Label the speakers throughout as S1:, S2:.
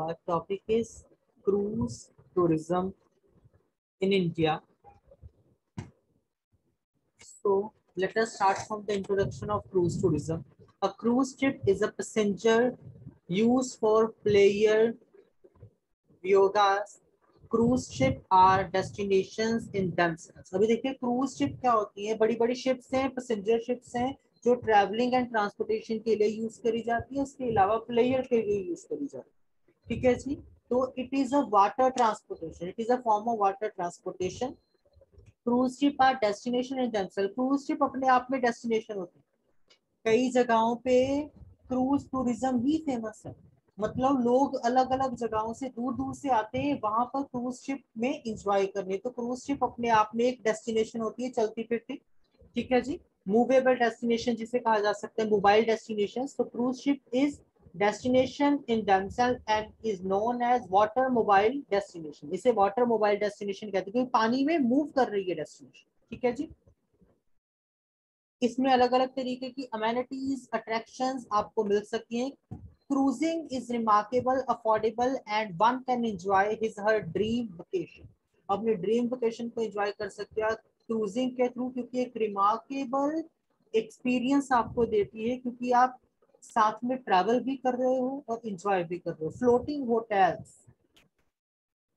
S1: our topic is cruise tourism in India. So let us start from the introduction of cruise tourism. A cruise ship is a passenger used for player yogas. Cruise ship are destinations in themselves. अभी देखिए cruise ship क्या होती है बड़ी बड़ी ships हैं passenger ships हैं जो ट्रैवलिंग एंड ट्रांसपोर्टेशन के लिए यूज़ करी जाती है उसके अलावा प्लेयर के लिए यूज़ करी जाती है ठीक है जी? तो it is a water transportation it is a form of water transportation cruise ship are destination in themselves cruise ship अपने आप में डेस्टिनेशन होती है। कई जगहों पे क्रूज टूरिज़्म ही फ़ेमस है। मतलब लोग अलग अलग जगहों से दूर दूर से आते हैं, वहाँ पर क्रूज शिप में इंजॉय करने। तो क्रूज शिप अपने आप में एक डेस्टिनेशन होती है चलती फिरती ठीक है जी? मूवेबल डेस्टिनेशन जिसे कहा जा सकता है मोबाइल डेस्टिनेशन तो cruise ship is destination in themselves and is known as water mobile destination इसे वाटर मोबाइल डेस्टिनेशन कहते हैं, क्योंकि पानी में मूव कर रही है डेस्टिनेशन ठीक है जी? इसमें अलग अलग तरीके की अमेनिटीज अट्रैक्शंस आपको मिल सकती हैं। Cruising is remarkable affordable and one can enjoy his her dream vacation अपने ड्रीम वेकेशन को एंजॉय कर सकते हैं। क्रूजिंग के थ्रू क्योंकि एक रिमार्केबल एक्सपीरियंस आपको देती है, क्योंकि आप साथ में ट्रैवल भी कर रहे हो और इंजॉय भी कर रहे हो। फ्लोटिंग होटल्स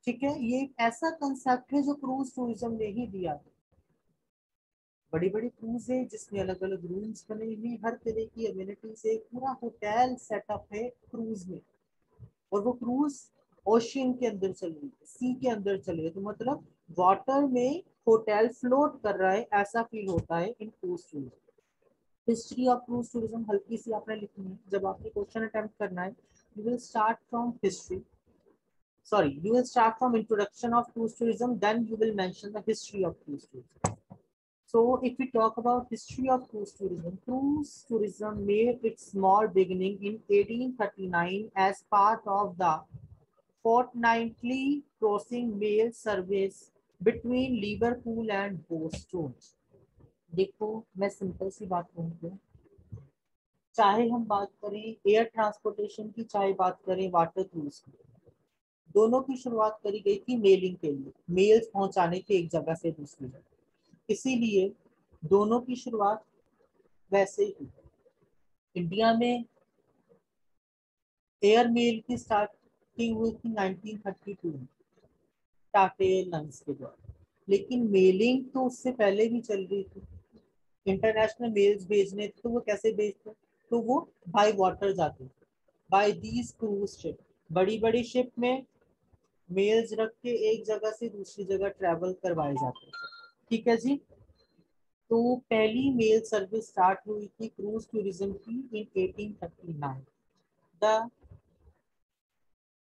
S1: ठीक है? ये ऐसा कंसेप्ट है जो क्रूज टूरिज़्म ने ही दिया बड़ी बड़ी क्रूज है जिसमें अलग अलग रूम्स बने हुए हर तरह की अम्यूनिटी से पूरा होटल सेटअप है क्रूज में। और वो क्रूज ओशियन के अंदर चल रही है सी के अंदर चल रही है। तो मतलब वाटर में होटल फ्लोट कर रहा है, ऐसा फील होता है in cruise tourism history of cruise tourism हल्की सी आपने लिखनी है जब आपने क्वेश्चन अटेम्प्ट करना है you will start from history sorry you will start from introduction of cruise tourism then you will mention the history of cruise tourism so if we talk about history of cruise tourism cruise tourism made its small beginning in 1839 as part of the fortnightly crossing mail service between liverpool and boston देखो, मैं simple सी बात कहूँ चाहे हम बात करें air transportation की, चाहे बात करें वाटर क्रूज की, दोनों की शुरुआत करी गई थी मेलिंग के लिए। मेल्स पहुँचाने के एक जगह से दूसरी जगह। इसीलिए दोनों की शुरुआत वैसे ही इंडिया में एयर मेल की स्टार्टिंग हुई थी 1932 में, टाटे एयरलाइंस के द्वारा। लेकिन मेलिंग तो उससे पहले भी चल रही थी। इंटरनेशनल मेल्स भेजने थे तो वो कैसे भेजते? तो वो बाय वाटर जाते बाय दीज क्रूज शिप बड़ी बड़ी शिप में मेल्स रख के एक जगह से दूसरी जगह ट्रेवल करवाए जाते ठीक है जी? तो पहली मेल सर्विस स्टार्ट हुई थी क्रूज टूरिज़्म की in 1839 the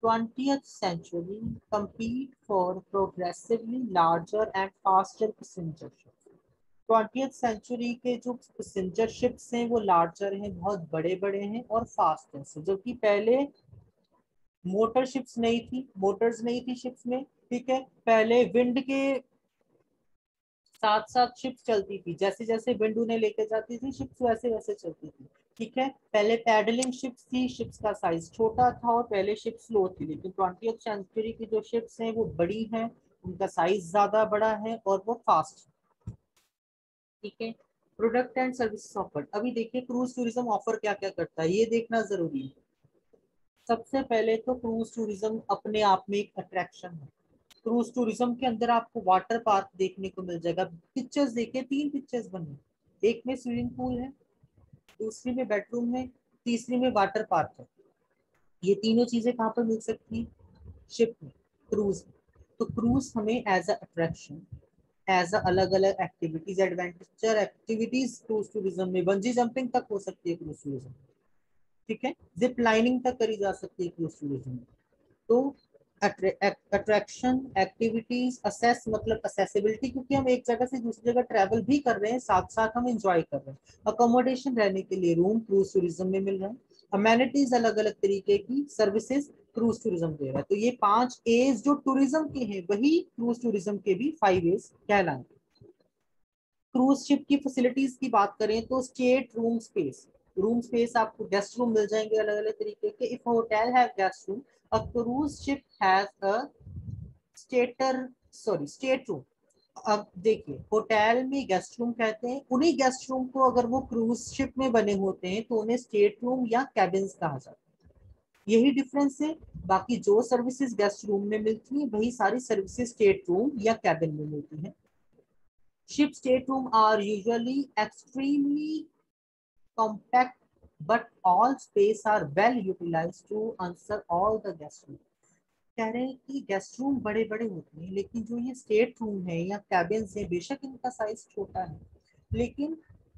S1: 20th century compete for progressively larger and faster passenger ships. 20th century के जो पैसेंजर शिप्स हैं, वो लार्जर हैं, बहुत बड़े बड़े हैं और फास्ट हैं। जबकि पहले मोटर शिप्स नहीं थी मोटर्स नहीं थी शिप्स में, ठीक है? पहले विंड के साथ साथ शिप्स चलती थी। जैसे जैसे विंड उन्हें लेके जाती थी शिप्स वैसे वैसे चलती थी, ठीक है? पहले पैडलिंग शिप्स थी शिप्स का साइज़ छोटा था और पहले शिप स्लो थी। लेकिन ट्वेंटी सेंचुरी की जो शिप्स हैं, वो बड़ी हैं, उनका साइज़ ज़्यादा बड़ा है और वो फास्ट ठीक है? प्रोडक्ट एंड सर्विस ऑफ़र अभी देखिए क्रूज टूरिज़्म ऑफ़र क्या क्या करता है, ये देखना ज़रूरी है। सबसे पहले तो क्रूज टूरिज़्म अपने आप में एक अट्रैक्शन है। क्रूज टूरिज़्म के अंदर आपको वाटर पार्क देखने को मिल जाएगा। पिक्चर्स देखिए तीन पिक्चर्स बने एक में स्विमिंग पूल है, दूसरी में बेडरूम है, तीसरी में वाटर पार्क है। ये तीनों चीज़ें कहाँ पर मिल सकती हैं? शिप में क्रूज में। तो क्रूज हमें एज अ अट्रैक्शन एज अलग अलग activities adventure activities cruise tourism में बंजी जंपिंग तक हो सकती है क्रूज टूरिज़्म ठीक है? जिप लाइनिंग तक करी जा सकती है क्रूज टूरिज़्म तो अट्रैक्शन एक्टिविटीज़ असेस मतलब असेसिबिलिटी क्योंकि हम एक जगह से दूसरी जगह ट्रैवल भी कर रहे हैं साथ साथ हम इंजॉय कर रहे हैं। अकोमोडेशन रहने के लिए रूम क्रूज टूरिज़्म में मिल रहा है। अमेनिटीज अलग अलग तरीके की सर्विसेज़ क्रूज टूरिज़्म दे रहा है। तो ये पाँच एज जो टूरिज़्म के हैं, वही क्रूज टूरिज़्म के भी फाइव एज कहलाएँगे। क्रूज शिप की फैसिलिटीज़ की बात करें तो state room space room space आपको गेस्ट रूम मिल जाएँगे अलग अलग तरीके के। If hotel have guest room a cruise ship has a stater sorry stateroom अब देखिए होटल में गेस्ट रूम कहते हैं, उन्हीं गेस्ट रूम को अगर वो क्रूज शिप में बने होते हैं तो उन्हें स्टेट रूम या कैबिन्स कहा जाता है। यही डिफरेंस है। बाकी जो सर्विसेज़ गेस्ट रूम में मिलती हैं, वही सारी सर्विसेज़ स्टेट रूम या कैबिन में मिलती हैं। Ship stateroom are usually extremely compact but all space are well utilized to answer all the guest room कह रहे हैं कि गेस्ट रूम बड़े बड़े होते हैं, लेकिन जो ये स्टेट रूम है या कैबिन है, बेशक इनका साइज़ छोटा है। लेकिन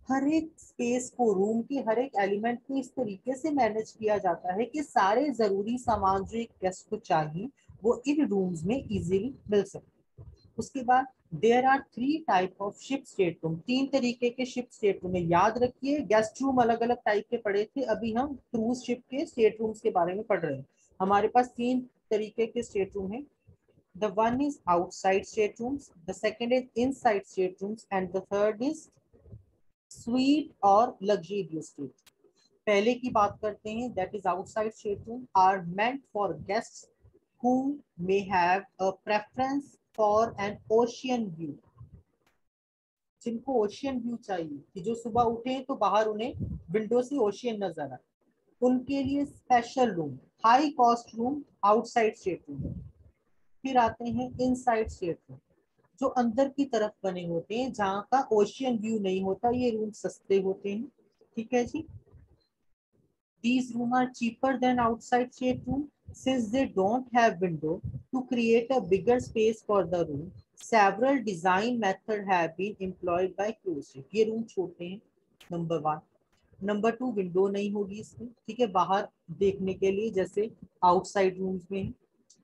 S1: हर एक स्पेस को रूम के हर एक एलिमेंट को इस तरीके से मैनेज किया जाता है कि सारे ज़रूरी सामान जो एक गेस्ट को चाहिए, वो इन रूम्स में इजीली मिल सकते उसके बाद there are three type of ship stateroom तीन तरीके के शिप स्टेट रूम याद रखिए गेस्ट रूम अलग अलग टाइप के पड़े थे, अभी हम क्रूज शिप के स्टेट रूम्स के बारे में पढ़ रहे हैं। हमारे पास तीन तरीके के स्टेट रूम है। Is outside staterooms the second is inside staterooms and the third is suite और लग्जरियस स्टेट पहले की बात करते हैं that is outside stateroom are meant for guests who may have a preference for an ocean view. जिनको ocean view चाहिए, कि जो सुबह उठे तो बाहर उन्हें विंडो से ओशियन नज़र आए। उनके लिए special room high cost room outside stateroom फिर आते हैं इनसाइड स्टेट रूम जो अंदर की तरफ़ बने होते हैं, जहाँ का ओशियन व्यू नहीं होता, ये रूम सस्ते होते हैं। ठीक है जी? These room are cheaper than outside shape room since they don't have window to create a bigger space for the room several design method have been employed by crochet ये room छोटे हैं number one number two window नहीं होगी इसमें। ठीक है? बाहर देखने के लिए, जैसे आउटसाइड रूम्स में।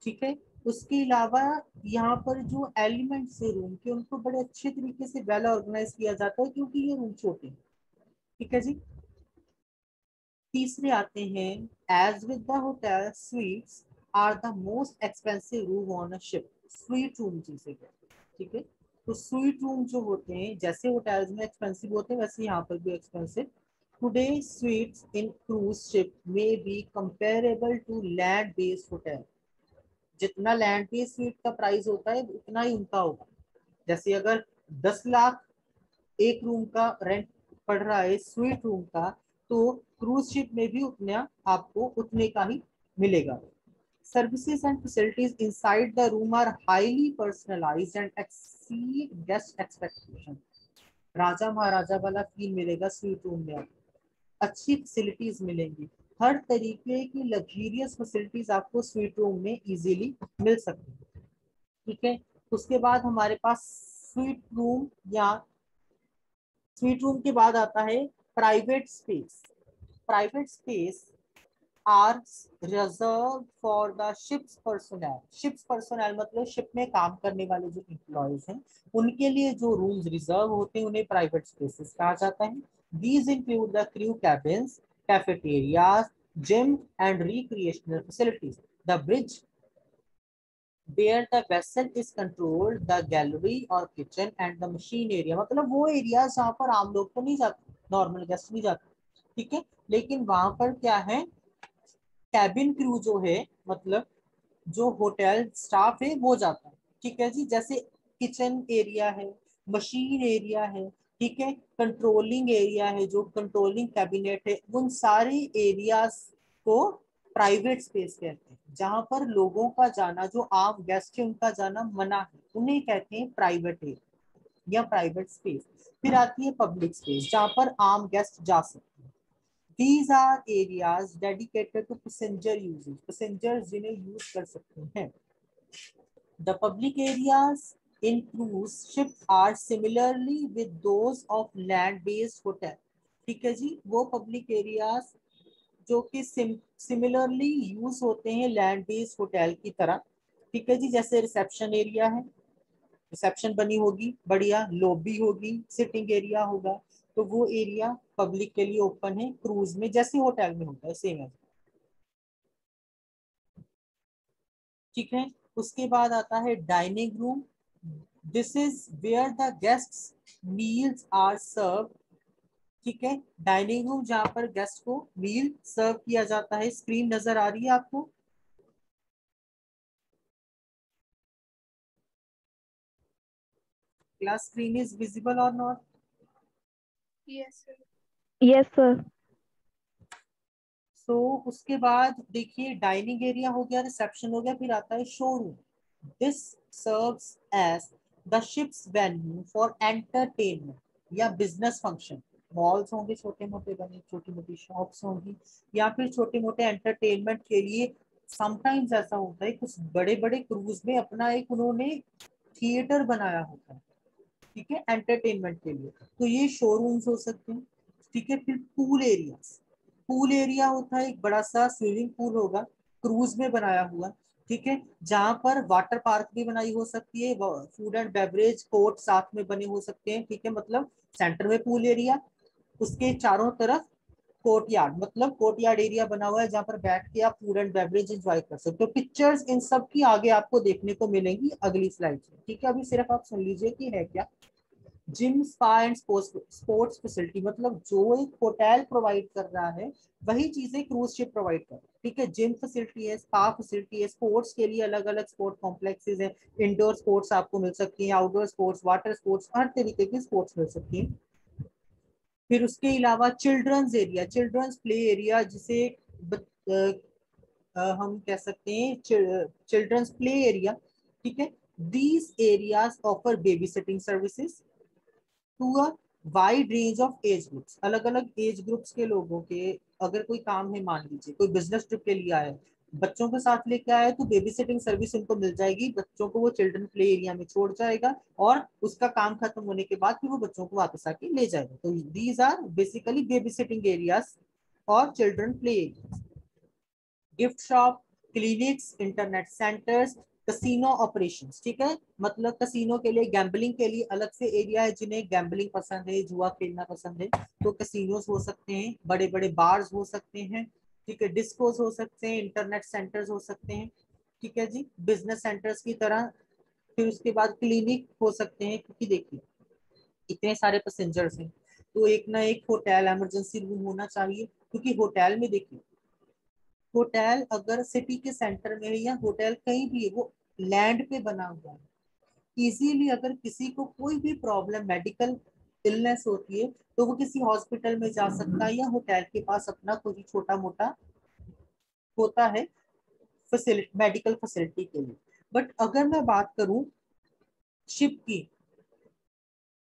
S1: ठीक है? उसके अलावा यहाँ पर जो एलिमेंट्स है रूम के उनको बड़े अच्छे तरीके से वेल ऑर्गेनाइज किया जाता है क्योंकि ये रूम छोटे हैं। ठीक है जी? तीसरे आते हैं as with the hotel suites are the most expensive room on ship suite room जिसे कहते हैं। ठीक है? तो स्वीट रूम जो होते हैं जैसे होटल्स में एक्सपेंसिव होते हैं वैसे यहाँ पर भी expensive Today, suites in cruise ship may be comparable to land-based hotel. जितना लैंड बेस्ड स्वीट का प्राइस होता है, उतना ही उनका होगा। जैसे अगर 10 लाख एक रूम का रेंट पड़ रहा है स्वीट रूम का तो क्रूज शिप में भी उतना आपको, उतने का ही मिलेगा। Services and facilities inside the room are highly personalized and exceed guest expectation. राजा महाराजा वाला फील मिलेगा स्वीट रूम में अच्छी फैसिलिटीज़ मिलेंगी। हर तरीके की लग्जरियस फैसिलिटीज़ आपको स्वीट रूम में इजीली मिल सकती है। ठीक है? उसके बाद हमारे पास स्वीट रूम या स्वीट रूम के बाद आता है private space private space are reserve for the ship's personal ship's personal मतलब शिप में काम करने वाले जो एम्प्लॉयज़ हैं उनके लिए जो रूम्स रिज़र्व होते हैं उन्हें प्राइवेट स्पेसेस कहा जाता है। These include the crew cabins, cafeterias, gym and recreational facilities. The bridge where the vessel is controlled, the gallery or kitchen and the machine area. मतलब वो एरिया जहाँ पर आम लोग तो नहीं जाते नॉर्मल गेस्ट नहीं जाते ठीक है लेकिन वहाँ पर क्या है कैबिन क्रू जो है मतलब जो होटल स्टाफ है वो जाता है ठीक है जी जैसे किचन एरिया है मशीन एरिया है ठीक है? कंट्रोलिंग एरिया है जो कंट्रोलिंग कैबिनेट है, उन सारे एरियाज़ को प्राइवेट स्पेस कहते हैं। जहाँ पर लोगों का जाना, जो आम गेस्ट है, उनका जाना मना है। उन्हें कहते हैं प्राइवेट एरिया या प्राइवेट स्पेस फिर आती है पब्लिक स्पेस जहाँ पर आम गेस्ट जा सकते हैं। These are areas dedicated to passenger uses passenger जिन्हें यूज़ कर सकते हैं। The public areas in cruise ships are similarly with those of land based hotel. ठीक है जी? वो पब्लिक एरियाज़ जो कि सिमिलरली यूज़ होते हैं लैंड बेस्ड होटल की तरह। ठीक है जी? जैसे रिसेप्शन एरिया है। रिसेप्शन बनी होगी, बढ़िया। लॉबी होगी सिटिंग एरिया होगा। तो वो एरिया पब्लिक के लिए ओपन है क्रूज में, जैसे होटल में होता है सेम है। ठीक है? उसके बाद आता है dining room This is where the guests' meals are serve ठीक है? डाइनिंग रूम जहाँ पर गेस्ट को मील सर्व किया जाता है। स्क्रीन नज़र आ रही है आपको? क्लास स्क्रीन इज़ विजिबल और नॉट
S2: यस सर
S1: सो उसके बाद देखिए डाइनिंग एरिया हो गया रिसेप्शन हो गया फिर आता है showroom this serves as the ship's venue for entertainment या बिज़नेस फ़ंक्शन मॉल्स होंगे छोटे मोटे बने छोटी मोटी शॉप्स होंगी, या फिर छोटे मोटे एंटरटेनमेंट के लिए समटाइम्स ऐसा होता है, कुछ बड़े बड़े क्रूज में अपना एक उन्होंने थिएटर बनाया होता है, ठीक है एंटरटेनमेंट के लिए। तो ये शोरूम्स हो सकते हैं, ठीक है, फिर पूल एरिया पूल एरिया होता है, एक बड़ा सा स्विमिंग पूल होगा क्रूज में बनाया हुआ। ठीक है, जहाँ पर वाटर पार्क भी बनाई हो सकती है फ़ूड एंड बेवरेज कोर्ट साथ में बने हो सकते हैं, ठीक है मतलब सेंटर में पूल एरिया उसके चारों तरफ़ कोर्ट यार्ड मतलब कोर्ट यार्ड एरिया बना हुआ है, जहाँ पर बैठ के आप फ़ूड एंड बेवरेज एंजॉय कर सकते हो। तो पिक्चर्स इन सब की आगे आपको देखने को मिलेंगी अगली स्लाइड में, ठीक है, अभी सिर्फ़ आप सुन लीजिए कि है क्या। Gym spa and sports facility मतलब जो एक होटल प्रोवाइड कर रहा है, वही चीज़ें क्रूज शिप प्रोवाइड कर ठीक है, जिम फैसिलिटी है स्पा फैसिलिटी है स्पोर्ट्स के लिए अलग अलग स्पोर्ट कॉम्प्लेक्सेज है। इंडोर स्पोर्ट्स आपको मिल सकती है आउटडोर स्पोर्ट्स वाटर स्पोर्ट्स हर तरीके की स्पोर्ट्स मिल सकती है। फिर उसके अलावा childrens area childrens play area जिसे हम कह सकते हैं चिल्ड्रंस प्ले एरिया ठीक है these areas offer baby sitting services to a wide range of age groups अलग अलग एज ग्रुप्स के लोगों के अगर कोई काम है, मान लीजिए, कोई बिज़नेस ट्रिप के लिए आया बच्चों के साथ लेके आए तो बेबी सिटिंग सर्विस उनको मिल जाएगी, बच्चों को वो चिल्ड्रन प्ले एरिया में छोड़ जाएगा और उसका काम खत्म होने के बाद फिर वो बच्चों को वापस आके ले जाएगा। तो these are basically baby sitting areas और children play areas gift shop clinics internet centres casino operation ठीक है? मतलब कसिनो के लिए गैम्बलिंग के लिए अलग से एरिया है जिन्हें गैम्बलिंग पसंद है, जुआ खेलना पसंद है। तो कसिनोज हो सकते हैं बड़े बड़े बार्स हो सकते हैं, ठीक है? डिस्कोस हो सकते हैं इंटरनेट सेंटर्स हो सकते हैं, ठीक है जी? बिज़नेस सेंटर्स की तरह, फिर उसके बाद क्लिनिक हो सकते हैं, क्योंकि देखिए, इतने सारे पैसेंजर्स हैं तो एक ना एक होटल एमरजेंसी रूम होना चाहिए, क्योंकि होटल में देखिए होटल अगर सिटी के सेंटर में है या होटल कहीं भी है, वो लैंड पे बना हुआ है। इजीली अगर किसी को कोई भी प्रॉब्लम, मेडिकल इलनेस होती है तो वो किसी हॉस्पिटल में जा सकता है या होटल के पास अपना कोई छोटा मोटा होता है फैसिलिटी, मेडिकल फैसिलिटी के लिए। बट अगर मैं बात करूँ शिप की,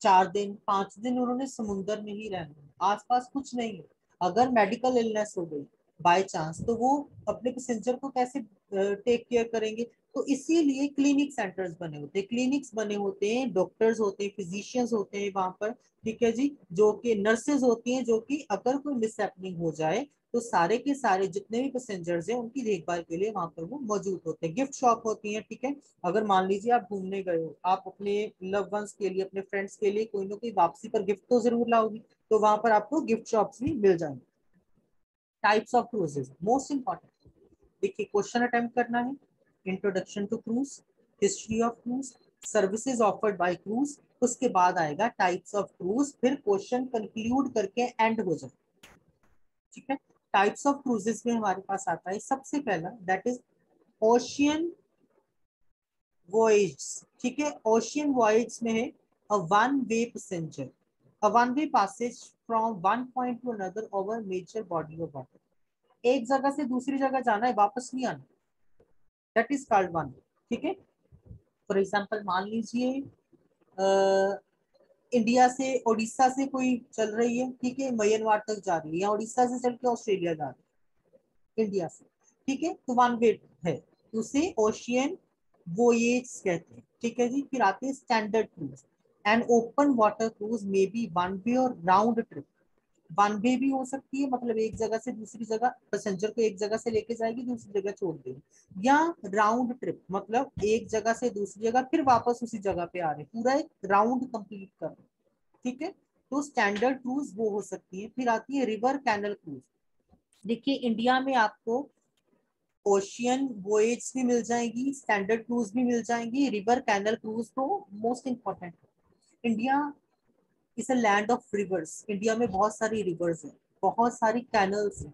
S1: चार दिन, पाँच दिन उन्होंने समुन्द्र में ही रहना आसपास कुछ नहीं है। अगर मेडिकल इलनेस हो गई, बाय चांस तो वो अपने पैसेंजर को कैसे टेक केयर करेंगे? तो इसीलिए क्लिनिक सेंटर्स बने होते हैं। क्लिनिक्स बने होते हैं डॉक्टर्स होते हैं फिजिशियंस होते हैं वहाँ पर, ठीक है जी? जो कि नर्सेज होती हैं, जो कि अगर कोई मिस हो जाए तो सारे के सारे जितने भी पैसेंजर्स हैं, उनकी देखभाल के लिए वहाँ पर वो मौजूद होते हैं। गिफ्ट शॉप होती है, ठीक है? अगर मान लीजिए आप घूमने गए हो, आप अपने लव वंस के लिए, अपने फ्रेंड्स के लिए कोई ना कोई वापसी पर गिफ्ट तो ज़रूर लाओगी तो वहाँ पर आपको गिफ्ट शॉप्स भी मिल जाएँगे। Types of cruises most important देखिए क्वेश्चन अटेम्प्ट करना है। Introduction to cruise history of cruise services offered by cruise उसके बाद आएगा टाइप्स ऑफ़ क्रूज फिर क्वेश्चन कंक्लूड करके एंड हो जाए। ठीक है? टाइप्स ऑफ़ क्रूजेस में हमारे पास आता है। सबसे पहला दैट इज़ ओशियन वॉइज ठीक है? ओशियन वॉइज में है a one way passenger a one way passage from one point to another over major body of water एक जगह से दूसरी जगह जाना है, वापस नहीं आना। दैट इज़ कॉल्ड वन ठीक है? फॉर एग्ज़ाम्पल मान लीजिए इंडिया से ओडिशा से कोई चल रही है, ठीक है? मयनवाड़ तक जा रही है, या ओडिशा से चल के ऑस्ट्रेलिया जा रही है इंडिया से। ठीक है? तो वन वे है। उसे ओशियन वोएज कहते हैं। ठीक है जी? फिर आते हैं standard cruise and open water cruise may be one way और राउंड ट्रिप वन वे भी हो सकती है मतलब एक जगह से दूसरी जगह पैसेंजर को एक जगह से लेके जाएगी, दूसरी जगह छोड़ देगी। या राउंड ट्रिप मतलब एक जगह से दूसरी जगह, फिर वापस उसी जगह पे आ रहे पूरा एक राउंड कंप्लीट कर रहे ठीक है? तो स्टैंडर्ड क्रूज वो हो सकती है। फिर आती है रिवर कैनल क्रूज देखिए इंडिया में आपको ओशियन वोएज भी मिल जाएगी स्टैंडर्ड क्रूज भी मिल जाएँगी। रिवर कैनल क्रूज तो most important India is land of rivers. India में बहुत सारी रिवर्स हैं, बहुत सारी कैनल्स हैं।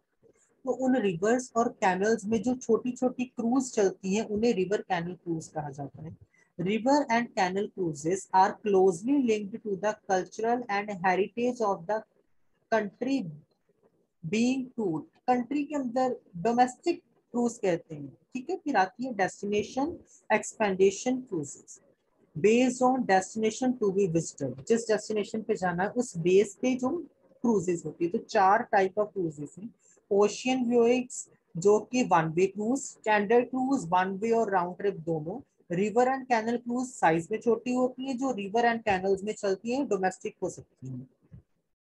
S1: तो उन रिवर्स और कैनल्स में जो छोटी छोटी क्रूज चलती हैं, उन्हें रिवर कैनल क्रूज कहा जाता है। River and canal cruises are closely linked to the cultural and heritage of the country being tour country के अंदर डोमेस्टिक क्रूज कहते हैं, ठीक है? फिर आती है destination expedition cruises based on destination to be visited जिस डेस्टिनेशन पे जाना है, उस बेस पे जो क्रूजेस होती है तो चार टाइप ऑफ़ क्रूजेस हैं। ओशियन व्यूइंग्स जो कि one way cruise standard cruise one way और राउंड ट्रिप दोनों। River and canal cruise size में छोटी होती है, जो रिवर एंड कैनल्स में चलती है डोमेस्टिक हो सकती है।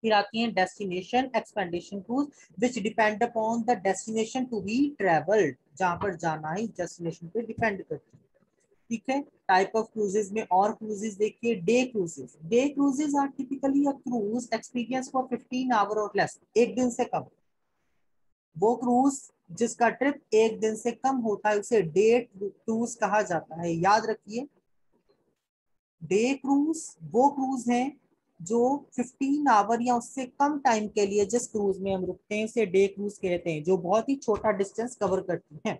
S1: फिर आती है destination expedition cruise which depend upon the destination to be travelled जहाँ पर जाना है डेस्टिनेशन पे डिपेंड करती है। ठीक है? टाइप ऑफ़ क्रूजेज में और क्रूजेज देखिए day cruises day cruises are typically a cruise experience for 15 hour और लेस एक दिन से कम. वो क्रूज जिसका ट्रिप एक दिन से कम होता है, उसे डे क्रूज कहा जाता है. याद रखिए डे क्रूज वो क्रूज है जो 15 आवर या उससे कम टाइम के लिए जिस क्रूज में हम रुकते हैं, उसे डे क्रूज कहते हैं, जो बहुत ही छोटा डिस्टेंस कवर करती हैं.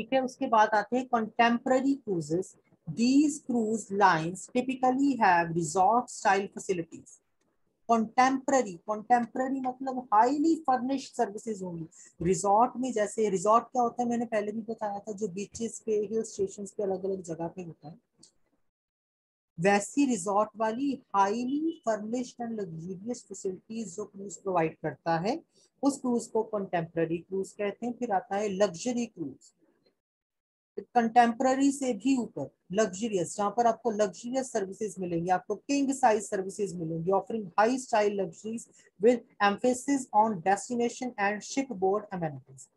S1: ठीक है, उसके बाद आते हैं contemporary cruises these cruise lines typically have resort style facilities contemporary contemporary मतलब हाईली फर्निश्ड सर्विसेज़ होंगी। रिजॉर्ट में जैसे रिजॉर्ट क्या होता है? मैंने पहले भी बताया था, जो बीचेस पे हिल स्टेशन पे अलग अलग जगह पे होता है। वैसी रिजॉर्ट वाली highly furnished and luxurious facilities जो क्रूज प्रोवाइड करता है, उस क्रूज को कंटेम्प्ररी क्रूज कहते हैं, फिर आता है लग्जरी क्रूज कंटेम्प्ररी से भी ऊपर लग्जरियस जहाँ पर आपको लग्जरियस सर्विसेज़ मिलेंगी, आपको किंग साइज़ सर्विसेज़ मिलेंगी offering high style luxuries with emphasis on destination and ship board amenities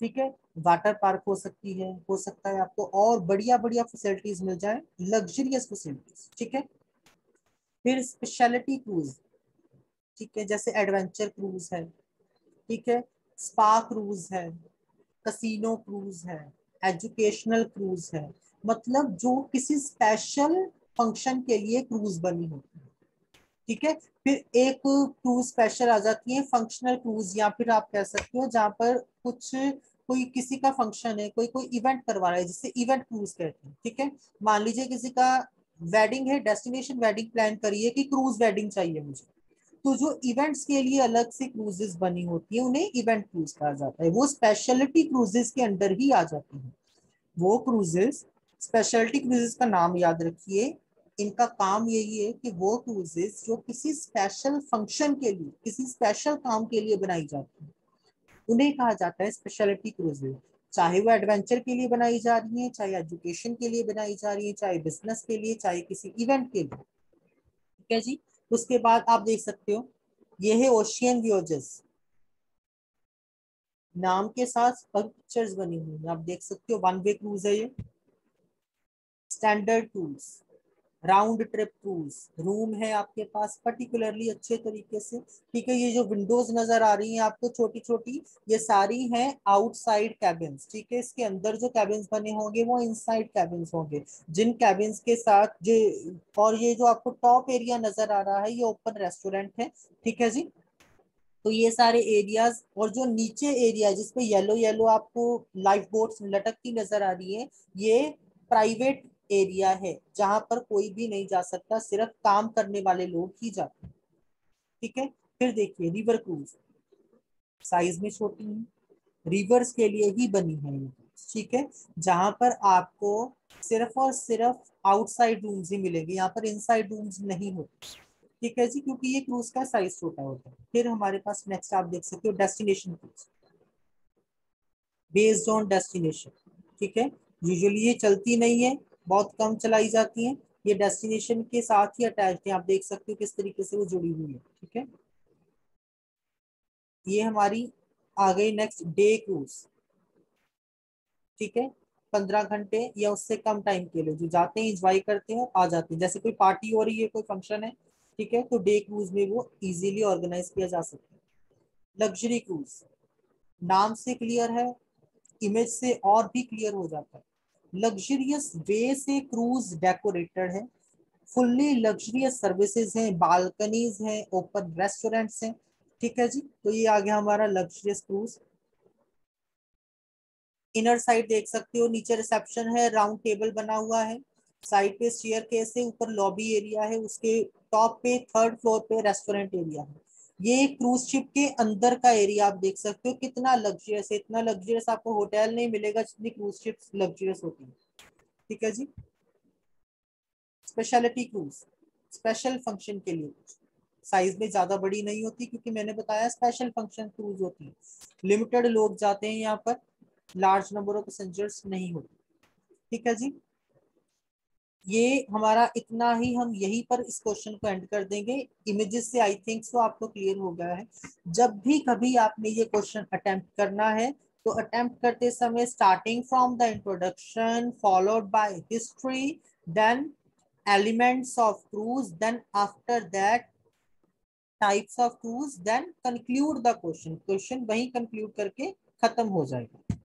S1: ठीक है? वाटर पार्क हो सकती है, हो सकता है आपको और बढ़िया बढ़िया फैसिलिटीज़ मिल जाए लग्जरियस फैसिलिटीज़ ठीक है? फिर स्पेशलिटी क्रूज ठीक है? जैसे एडवेंचर क्रूज है, ठीक है? स्पा क्रूज है कसिनो क्रूज है एजुकेशनल क्रूज है। मतलब जो किसी स्पेशल फ़ंक्शन के लिए क्रूज बनी होती है। ठीक है? फिर एक क्रूज स्पेशल आ जाती है फंक्शनल क्रूज, या फिर आप कह सकते हो जहाँ पर कुछ, कोई किसी का फ़ंक्शन है, कोई कोई इवेंट करवा रहा है जिससे इवेंट क्रूज कहते हैं। ठीक है? मान लीजिए किसी का वेडिंग है डेस्टिनेशन वेडिंग प्लान करिए कि क्रूज वेडिंग चाहिए मुझे। तो जो इवेंट्स के लिए अलग से क्रूजेस बनी होती है, उन्हें इवेंट क्रूज कहा जाता है। वो स्पेशलिटी क्रूजेस के अंदर ही आ जाती है। वो क्रूजेस स्पेशलिटी क्रूजेस का नाम याद रखिए। इनका काम यही है कि वो क्रूजेस जो किसी स्पेशल फ़ंक्शन के लिए, किसी स्पेशल काम के लिए बनाई जाती है, उन्हें कहा जाता है स्पेशलिटी क्रूजेस चाहे वो एडवेंचर के लिए बनाई जा रही है, चाहे एजुकेशन के लिए बनाई जा रही है, चाहे बिज़नेस के लिए, चाहे किसी इवेंट के लिए। ठीक है जी? उसके बाद आप देख सकते हो ये है ओशियन व्योजेस नाम के साथ पिक्चर्स बनी हुई है। आप देख सकते हो वन वे क्रूज है ये। Standard tools round trip cruise room है आपके पास पर्टिकुलरली अच्छे तरीके से। ठीक है, ये जो विंडोज़ नज़र आ रही हैं आपको छोटी छोटी ये सारी हैं आउटसाइड कैबिन्स ठीक है, इसके अंदर जो कैबिन्स बने होंगे, वो इनसाइड कैबिन्स होंगे। जिन कैबिन्स के साथ जो और ये जो आपको टॉप एरिया नज़र आ रहा है, ये ओपन रेस्टोरेंट है। ठीक है जी? तो ये सारे एरियाज़ और जो नीचे एरिया जिसपे येलो येलो आपको लाइफ बोट्स लटकती नज़र आ रही है, ये प्राइवेट एरिया है जहाँ पर कोई भी नहीं जा सकता, सिर्फ़ काम करने वाले लोग ही जाते हैं। ठीक है? फिर देखिए रिवर क्रूज साइज़ में छोटी है। रिवर्स के लिए ही बनी है ठीक है? जहाँ पर आपको सिर्फ़ और सिर्फ़ आउटसाइड रूम्स ही मिलेंगे। यहाँ पर इनसाइड रूम्स नहीं होते। ठीक है जी? क्योंकि ये क्रूज का साइज़ छोटा होता है। फिर हमारे पास नेक्स्ट आप देख सकते हो destination cruise based on destination ठीक है? यूजुअली ये चलती नहीं है। बहुत कम चलाई जाती हैं। ये डेस्टिनेशन के साथ ही अटैच है। आप देख सकते हो किस तरीके से वो जुड़ी हुई है, ठीक है? ये हमारी आ गई नेक्स्ट डे क्रूज ठीक है? पंद्रह घंटे या उससे कम टाइम के लिए। जो जाते हैं इंजॉय करते हैं, आ जाते हैं। जैसे कोई पार्टी हो रही है, कोई फ़ंक्शन है, ठीक है? तो डे क्रूज में वो इजीली ऑर्गेनाइज किया जा सकता है। लग्जरी क्रूज नाम से क्लियर है इमेज से और भी क्लियर हो जाता है। लग्जरियस वे से क्रूज डेकोरेटेड है फुल्ली लग्जरियस सर्विसेज़ हैं बालकनीज हैं ओपन रेस्टोरेंट्स हैं, ठीक है जी? तो ये आ गया हमारा लग्जरियस क्रूज इनर साइड देख सकते हो, नीचे रिसेप्शन है राउंड टेबल बना हुआ है साइड पे चेयर केस है, ऊपर लॉबी एरिया है, उसके टॉप पे थर्ड फ्लोर पे रेस्टोरेंट एरिया है। ये क्रूज शिप के अंदर का एरिया आप देख सकते हो। कितना लग्जरियस है, इतना लग्जरियस आपको होटल नहीं मिलेगा जितनी क्रूज शिप लग्जरियस होती है। ठीक है जी? स्पेशलिटी क्रूज स्पेशल फ़ंक्शन के लिए साइज़ में ज़्यादा बड़ी नहीं होती क्योंकि मैंने बताया स्पेशल फ़ंक्शन क्रूज होती है। लिमिटेड लोग जाते हैं यहाँ पर लार्ज नंबर ऑफ़ पैसेंजर्स नहीं होते। ठीक है जी? ये हमारा इतना ही हम यहीं पर इस क्वेश्चन को एंड कर देंगे। इमेजेस से आई थिंक सो आपको क्लियर हो गया है। जब भी कभी आपने ये क्वेश्चन अटेम्प्ट करना है तो अटेम्प्ट करते समय starting from the introduction followed by history then elements of cruise then after that types of cruise then conclude the question question वही कंक्लूड करके खत्म हो जाएगा।